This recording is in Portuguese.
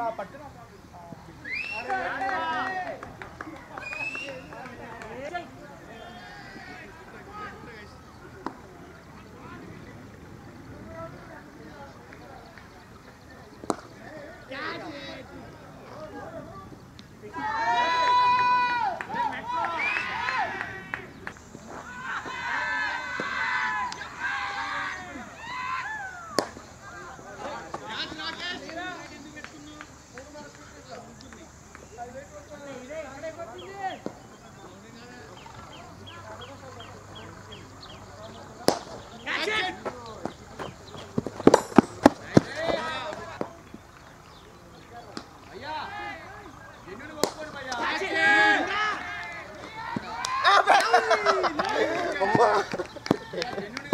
थोड़ा Patna Vamos lá.